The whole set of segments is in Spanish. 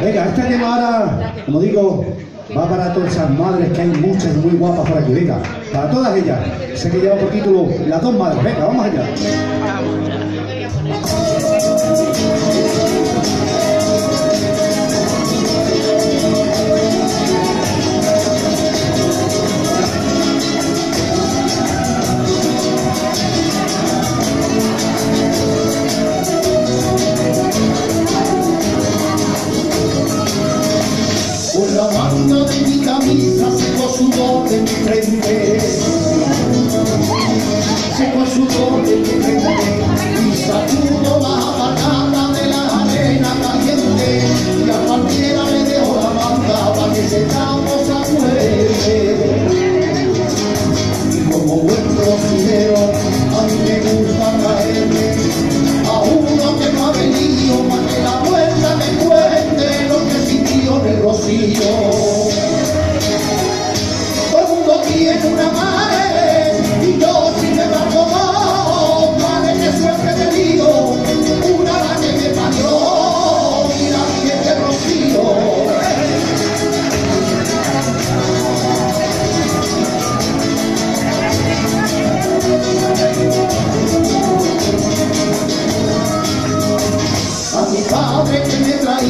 Venga, este tema ahora, como digo, va para todas esas madres que hay muchas muy guapas por aquí. Venga, para todas ellas. Sé que lleva por título Las dos madres. Venga, vamos allá. entender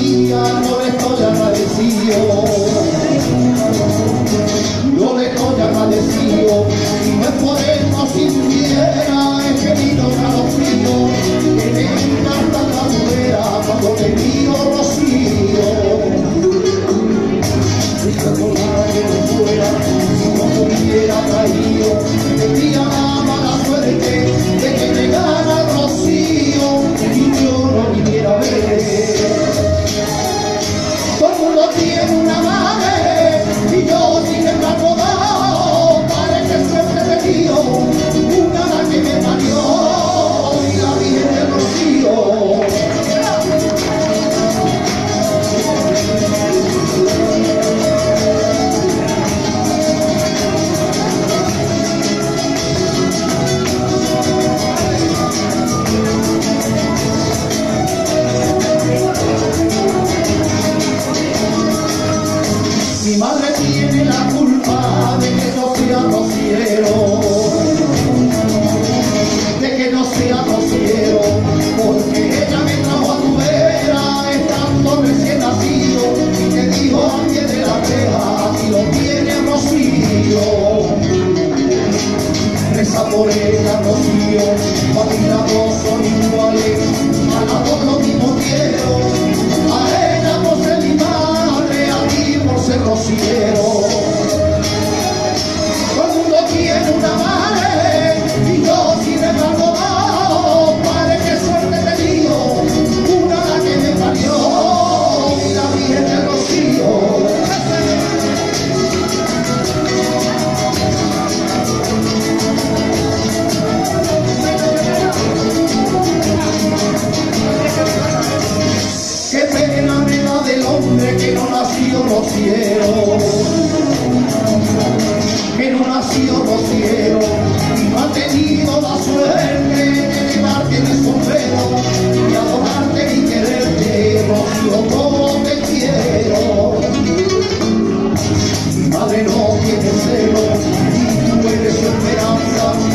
You. got de que no sea quiero, porque ella me trajo a tu vera estando recién nacido y te dijo a pie de la reja y lo tiene Rocío. Reza por ella Rocío, para ti las son iguales, a las dos como te quiero. Mi madre no tiene celo, y tú eres esperanza.